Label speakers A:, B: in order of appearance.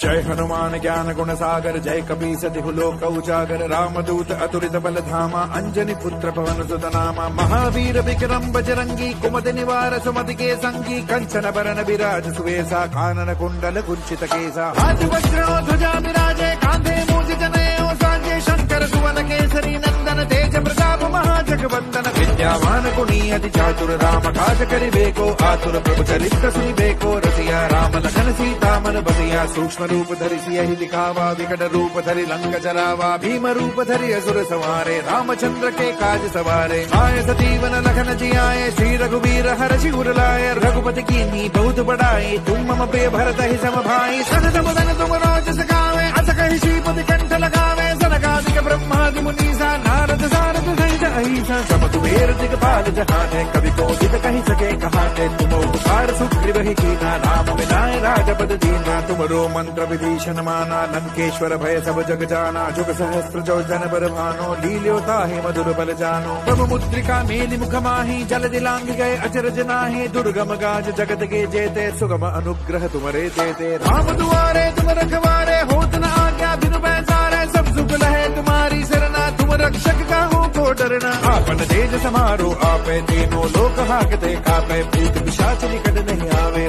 A: जय हनुमान ज्ञान गुण सागर जय कपी सतिहु लोक उजागर रामदूत अतुलित बल धामा अंजनी पुत्र पवन सुत नामा महावीर विक्रम बजरंगी कुमति निवार सुमति के संगी कंचन बरन विराज सुवेसा कानन कुंडल कुंचित केसा हाथ वज्रो ध्वजा विराजे कांधे मूज जनेऊ साजे शंकर सुवन केसरी नंदन तेज प्रताप महाजगवंदन विद्यावान गुणी अति चातुर राम काज करिबेको आतुर प्रभु चरित्र सुनिबेको रसिया राम लखन सीता मन बसिया सूक्ष्म रूप धरि सियहि दिखावा, विकट रूप धरि लंक जरावा भीम रूप धरि असुर सवारे, रामचंद्र के काज सवारे। आय सतीवन लखन जी आए श्री रघुवीर हर शिवर लाए रघुपति की नी बहुत बड़ाई, तुम मम प्रिय भरत ही सम भाई। सनत मदन तुम रोज सखावे अस कहि श्रीपति कंठ लगावे। सनकादिक ब्रह्मादि मुनीसा नारद सारद सहित अहिसा, सब कुबेर दिगपाल जहाने कवि को दित कहि सके कहाने तुम उपकार सुग्रीव ही कीना। राम विनाय राजपद दीना। तुमरो मंत्र विभीषण माना लंकेश्वर भय सब जग जाना जुग सहस्त्र जो जन बर भानो लील्योता ही मधुर बल जानो प्रभु मुद्रिका मेलि मुख माही जल दिलांग गए अचरज नाहि दुर्गम गाज जगत के जेते, सुगम अनुग्रह तुमरे देते। राम दुआरे, तुम रखवारे होत न आज्ञा, बिनु पैसारे सब सुख लहे तुम्हारी सरना तुम रक्षक का हो को डरना। आपन तेज समारो आपे तीनों लोक हाकते कापे भूत पिशाच निकट नहीं आवे